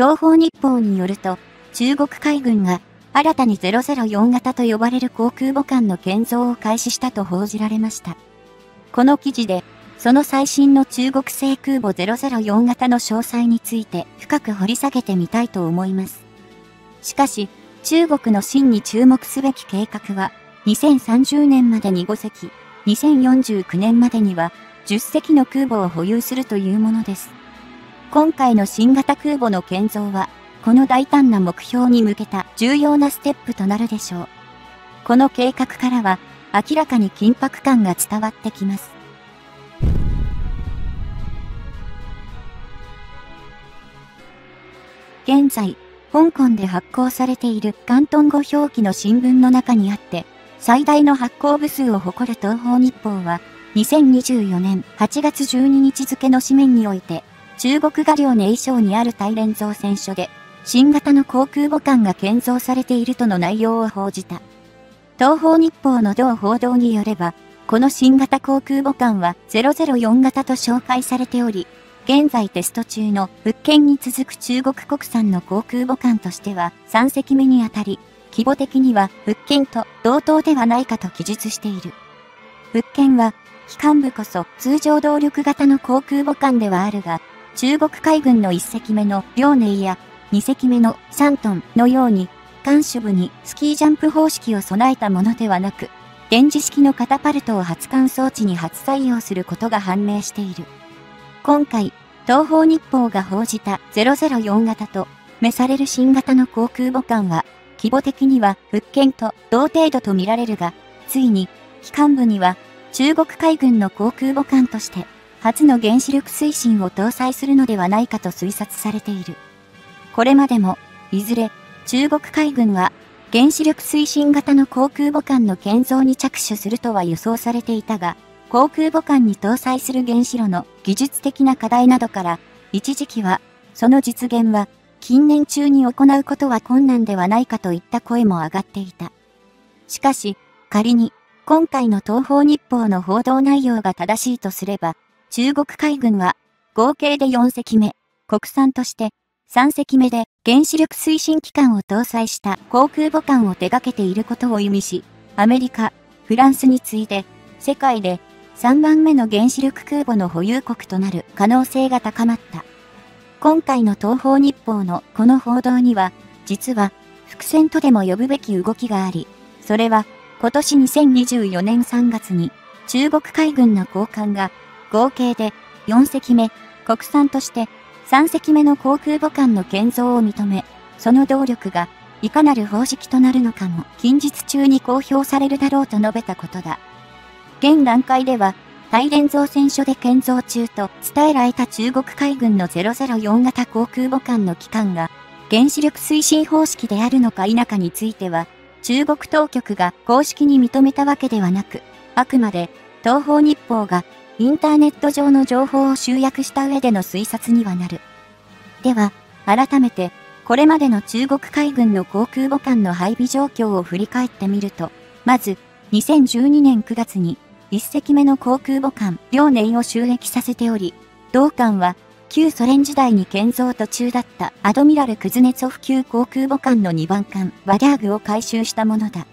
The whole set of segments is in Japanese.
東方日報によると、中国海軍が新たに004型と呼ばれる航空母艦の建造を開始したと報じられました。この記事で、その最新の中国製空母004型の詳細について深く掘り下げてみたいと思います。しかし、中国の真に注目すべき計画は、2030年までに5隻、2049年までには10隻の空母を保有するというものです。今回の新型空母の建造は、この大胆な目標に向けた重要なステップとなるでしょう。この計画からは、明らかに緊迫感が伝わってきます。現在、香港で発行されている広東語表記の新聞の中にあって、最大の発行部数を誇る東方日報は、2024年8月12日付の紙面において、中国画領ネイ省にある大連造船所で、新型の航空母艦が建造されているとの内容を報じた。東方日報の同報道によれば、この新型航空母艦は004型と紹介されており、現在テスト中の物件に続く中国国産の航空母艦としては3隻目にあたり、規模的には物件と同等ではないかと記述している。物件は機関部こそ通常動力型の航空母艦ではあるが、中国海軍の1隻目の遼寧や2隻目のサントンのように、艦首部にスキージャンプ方式を備えたものではなく、電磁式のカタパルトを発艦装置に初採用することが判明している。今回、東方日報が報じた004型と、召される新型の航空母艦は、規模的には物件と同程度と見られるが、ついに、機関部には中国海軍の航空母艦として、初の原子力推進を搭載するのではないかと推察されている。これまでも、いずれ、中国海軍は、原子力推進型の航空母艦の建造に着手するとは予想されていたが、航空母艦に搭載する原子炉の技術的な課題などから、一時期は、その実現は、近年中に行うことは困難ではないかといった声も上がっていた。しかし、仮に、今回の東方日報の報道内容が正しいとすれば、中国海軍は、合計で4隻目、国産として、3隻目で原子力推進機関を搭載した航空母艦を手掛けていることを意味し、アメリカ、フランスに次いで、世界で3番目の原子力空母の保有国となる可能性が高まった。今回の東方日報のこの報道には、実は伏線とでも呼ぶべき動きがあり、それは今年2024年3月に中国海軍の高官が合計で4隻目国産として3隻目の航空母艦の建造を認め、その動力がいかなる方式となるのかも近日中に公表されるだろうと述べたことだ。現段階では、大連造船所で建造中と伝えられた中国海軍の004型航空母艦の機関が原子力推進方式であるのか否かについては中国当局が公式に認めたわけではなく、あくまで東方日報がインターネット上の情報を集約した上での推察にはなる。では、改めて、これまでの中国海軍の航空母艦の配備状況を振り返ってみると、まず、2012年9月に、1隻目の航空母艦、遼寧を収益させており、同艦は旧ソ連時代に建造途中だったアドミラル・クズネツォフ級航空母艦の2番艦ワデャーグを改修したものだ。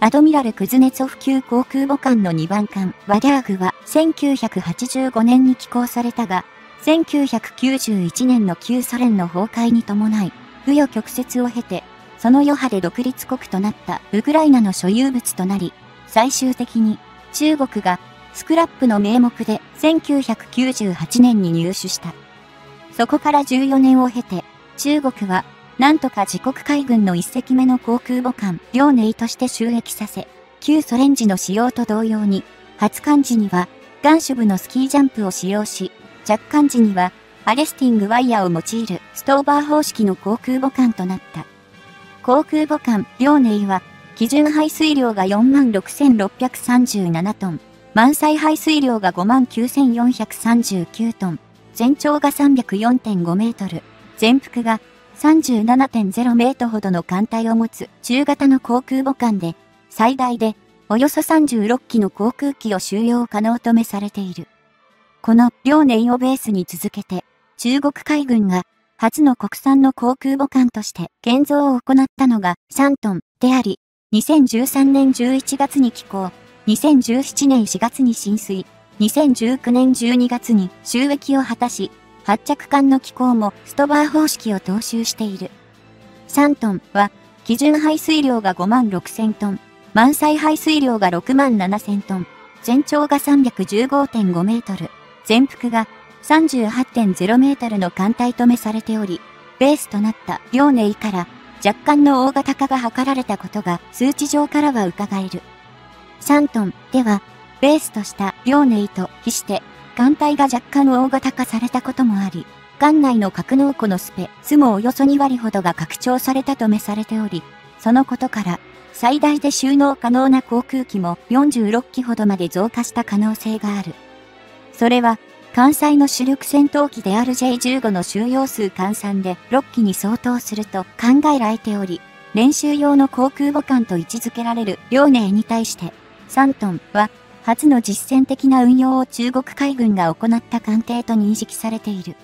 アドミラル・クズネツォフ級航空母艦の2番艦ワデャーグは1985年に寄港されたが、1991年の旧ソ連の崩壊に伴い、不与曲折を経て、その余波で独立国となったウクライナの所有物となり、最終的に中国がスクラップの名目で1998年に入手した。そこから14年を経て、中国は、なんとか自国海軍の一隻目の航空母艦、遼寧として収益させ、旧ソ連時の使用と同様に、初艦時には、ガンシュ部のスキージャンプを使用し、着艦時には、アレスティングワイヤーを用いるストーバー方式の航空母艦となった。航空母艦、遼寧は、基準排水量が46,637トン、満載排水量が59,439トン、全長が304.5メートル、全幅が37.0メートルほどの艦隊を持つ中型の航空母艦で、最大でおよそ36機の航空機を収容可能とめされている。この両年をベースに続けて、中国海軍が初の国産の航空母艦として建造を行ったのがサントンであり、2013年11月に寄港、2017年4月に浸水、2019年12月に収益を果たし、発着艦の機構もストバー方式を踏襲している。3トンは、基準排水量が5万6000トン、満載排水量が6万7000トン、全長が315.5メートル、全幅が38.0メートルの艦隊止めされており、ベースとなった両ネイから若干の大型化が図られたことが数値上からは伺える。3トンでは、ベースとした両ネイと比して、艦隊が若干大型化されたこともあり、艦内の格納庫のスペ、スもおよそ2割ほどが拡張されたとめされており、そのことから、最大で収納可能な航空機も46機ほどまで増加した可能性がある。それは、関西の主力戦闘機である J15 の収容数換算で6機に相当すると考えられており、練習用の航空母艦と位置づけられる遼寧に対して、3トンは初の実践的な運用を中国海軍が行った艦艇と認識されている。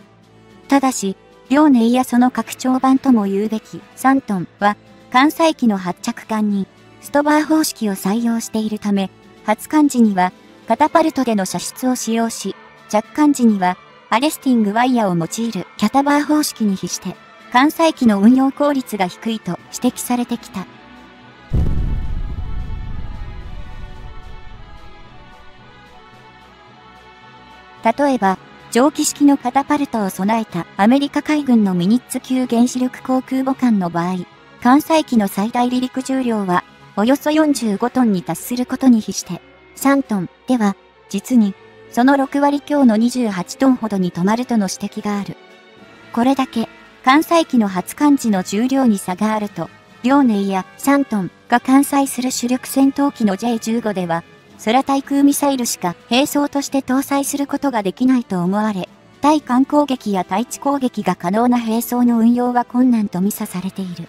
ただし、遼寧やその拡張版とも言うべき3トンは、関西機の発着艦に、ストバー方式を採用しているため、発艦時には、カタパルトでの射出を使用し、着艦時には、アレスティングワイヤを用いるキャタバー方式に比して、関西機の運用効率が低いと指摘されてきた。例えば、蒸気式のカタパルトを備えたアメリカ海軍のミニッツ級原子力航空母艦の場合、艦載機の最大離陸重量はおよそ45トンに達することに比して3トンでは実にその6割強の28トンほどに止まるとの指摘がある。これだけ艦載機の発艦時の重量に差があると、遼寧や3トンが艦載する主力戦闘機の J15 では空対空ミサイルしか兵装として搭載することができないと思われ、対艦攻撃や対地攻撃が可能な兵装の運用は困難と見さされている。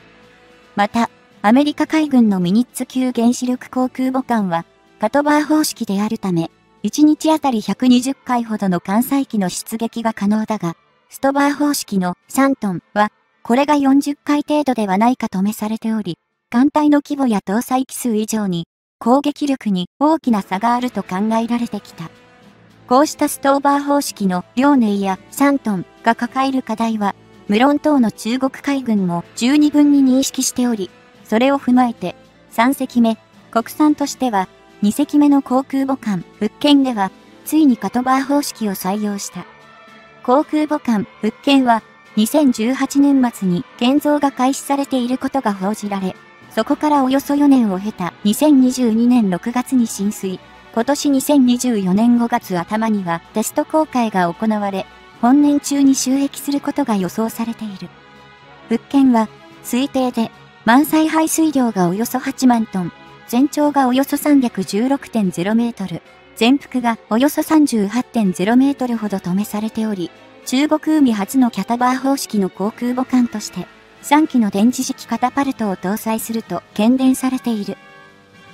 また、アメリカ海軍のミニッツ級原子力航空母艦は、カトバー方式であるため、1日あたり120回ほどの艦載機の出撃が可能だが、ストバー方式の3トンは、これが40回程度ではないかとめされており、艦隊の規模や搭載機数以上に、攻撃力に大きな差があると考えられてきた。こうしたストーバー方式の遼寧やサントンが抱える課題は、無論等の中国海軍も十二分に認識しており、それを踏まえて、3隻目、国産としては、2隻目の航空母艦、福建では、ついにカトバー方式を採用した。航空母艦、福建は、2018年末に建造が開始されていることが報じられ、そこからおよそ4年を経た2022年6月に浸水。今年2024年5月頭にはテスト公開が行われ、本年中に収益することが予想されている。物件は、推定で、満載排水量がおよそ8万トン、全長がおよそ316.0メートル、全幅がおよそ38.0メートルほど止めされており、中国海初のキャタバー方式の航空母艦として3機の電磁式カタパルトを搭載すると懸念されている。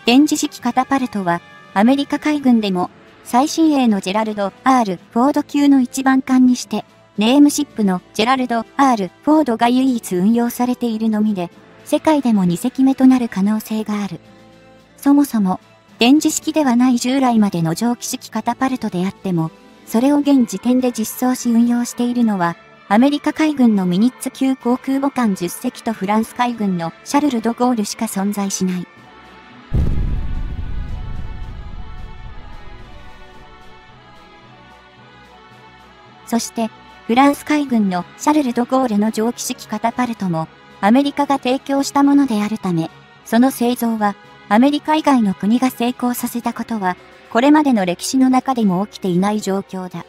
電磁式カタパルトは、アメリカ海軍でも、最新鋭のジェラルド・ R・ フォード級の一番艦にして、ネームシップのジェラルド・ R・ フォードが唯一運用されているのみで、世界でも2隻目となる可能性がある。そもそも、電磁式ではない従来までの蒸気式カタパルトであっても、それを現時点で実装し運用しているのは、アメリカ海軍のミニッツ級航空母艦10隻とフランス海軍のシャルル・ド・ゴールしか存在しない。そして、フランス海軍のシャルル・ド・ゴールの蒸気式カタパルトも、アメリカが提供したものであるため、その製造は、アメリカ以外の国が成功させたことは、これまでの歴史の中でも起きていない状況だ。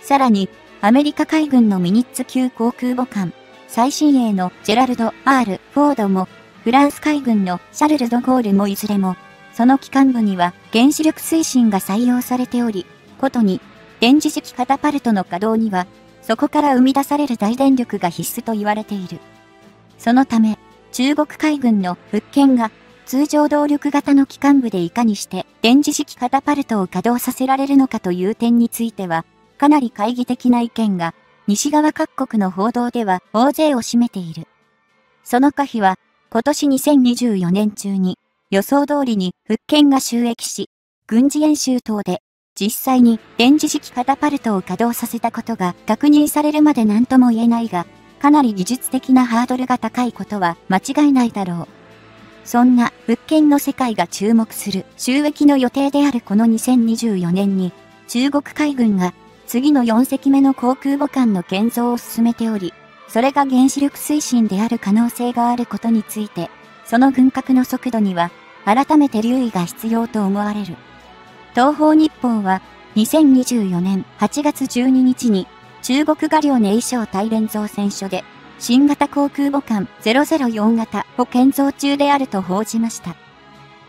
さらに、アメリカ海軍のミニッツ級航空母艦、最新鋭のジェラルド・ R・ フォードも、フランス海軍のシャルル・ド・ゴールもいずれも、その機関部には原子力推進が採用されており、ことに、電磁式カタパルトの稼働には、そこから生み出される大電力が必須と言われている。そのため、中国海軍の復権が通常動力型の機関部でいかにして電磁式カタパルトを稼働させられるのかという点については、かなり懐疑的な意見が西側各国の報道では大勢を占めている。その可否は、今年2024年中に、予想通りに復権が収益し、軍事演習等で、実際に電磁式カタパルトを稼働させたことが確認されるまで何とも言えないが、かなり技術的なハードルが高いことは間違いないだろう。そんな復権の世界が注目する収益の予定であるこの2024年に、中国海軍が次の4隻目の航空母艦の建造を進めており、それが原子力推進である可能性があることについて、その軍拡の速度には改めて留意が必要と思われる。東方日報は2024年8月12日に中国画領ネイ省大連造船所で新型航空母艦004型を建造中であると報じました。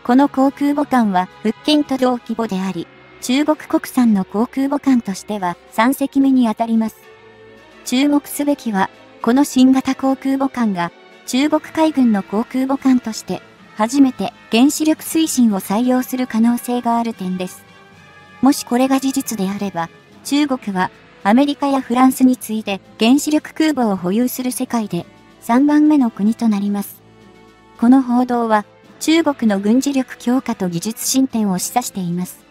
この航空母艦は復権と同規模であり、中国国産の航空母艦としては3隻目にあたります。注目すべきは、この新型航空母艦が中国海軍の航空母艦として初めて原子力推進を採用する可能性がある点です。もしこれが事実であれば、中国はアメリカやフランスに次いで原子力空母を保有する世界で3番目の国となります。この報道は中国の軍事力強化と技術進展を示唆しています。